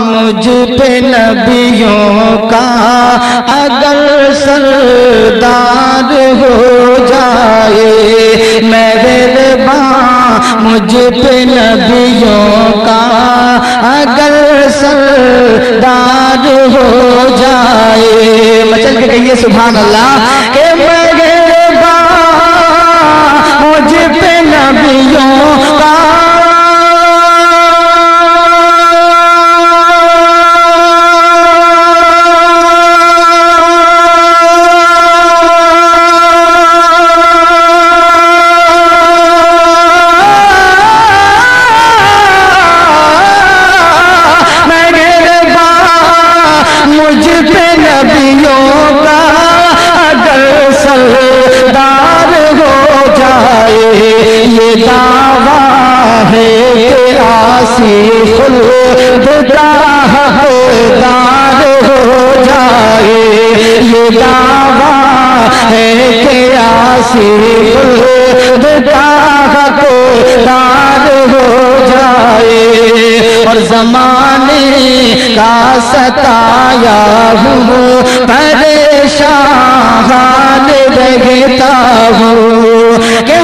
مجھ پہ نبیوں کا اگر سردار ہو جائے میرے باں مجھ پہ نبیوں کا اگر سردار ہو جائے۔ مچل کے کہیے سبحان اللہ کہ میرے آسی خلد کا ہو جائے، یہ دعویٰ ہے کہ آسی خلد کا حقدار ہو جائے، اور زمانے کا ستایا ہوں، پریشان ہاں حال رہتا ہوں کہ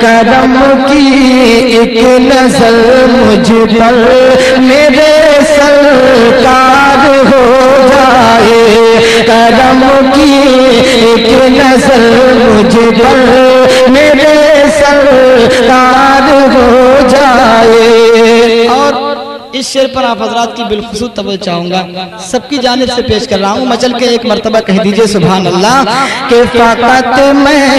کرم کی ایک نظر مجھ پر میرے سرکار ہو جائے۔ کرم کی ایک نظر مجھ پر میرے سرکار ہو جائے۔ اور اس شعر پر آپ حضرات کی بالخصوص توجہ چاہوں گا۔ سب کی جانب سے پیش کر رہا ہوں۔ مچل کے ایک مرتبہ کہہ دیجیے سبحان اللہ کہ فقط میں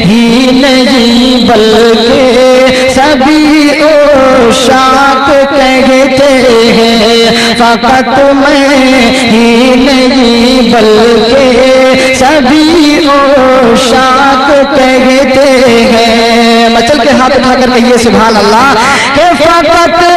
ہی نہیں، بلکہ سبھی اوشاق کہتے ہیں۔ فقط میں ہی نہیں، بلکہ سبھی اوشاق کہتے ہیں۔ مچل کے ہاتھ اٹھا کر کہیے سبحان اللہ کہ فقط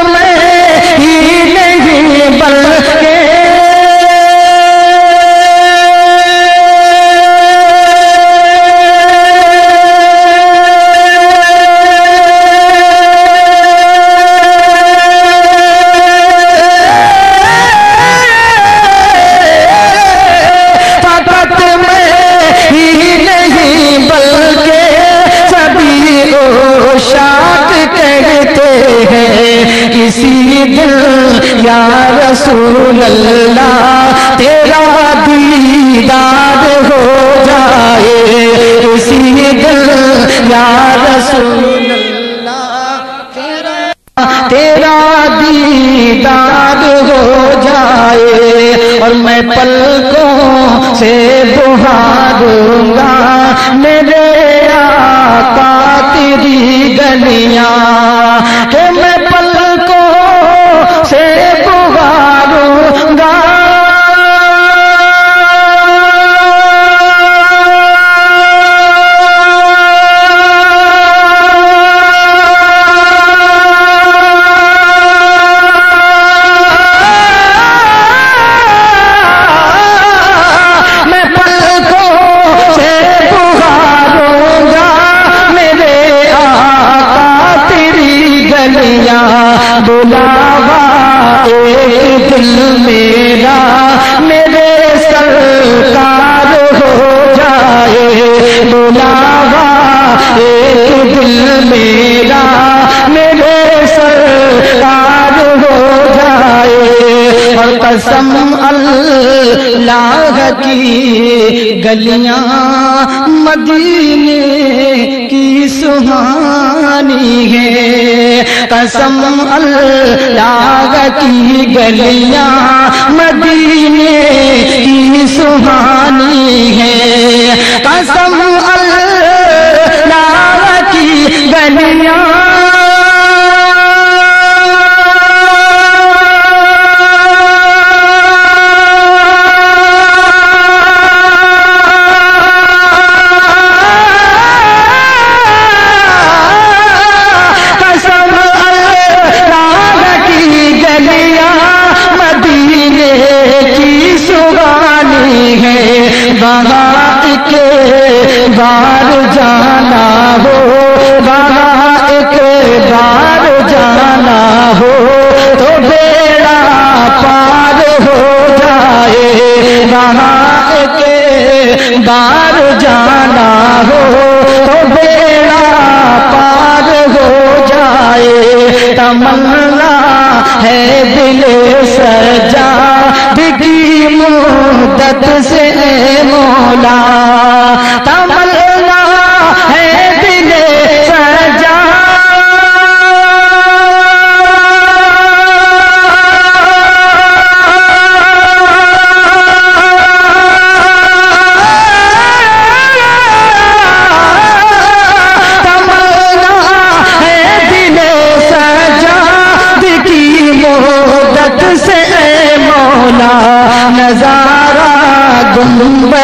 ہیں کسی یا رسول اللہ تیرا دیدار ہو جائے۔ کسی دن یا رسول بلاوا ایک دل میرا، میرے سرکار ہو جائے۔ بلاوا ایک دل میرا، میرے سرکار ہو جائے۔ اور قسم اللہ کی گلیاں مدینے کی سہانی ہے۔ قسم اللہ کی گلیاں مدینے کی سہانی ہے۔ قسم وہاں ایک بار جانا ہو وہاں ایک بار جانا ہو، تو بیڑا پار ہو جائے۔ وہاں ایک بار جانا ہو، تو بیڑا پار ہو جائے۔ تمنا ہے دل سجا۔ مدت سے مولا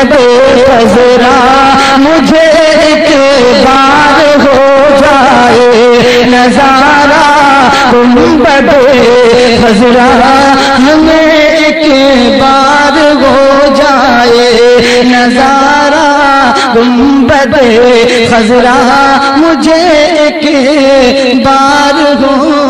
گنبد خزرا مجھے ایک بار ہو جائے۔ نظارہ گنبد خزرا ہمیں ایک بار ہو جائے۔ نظارہ گنبد خزرا مجھے ایک بار ہو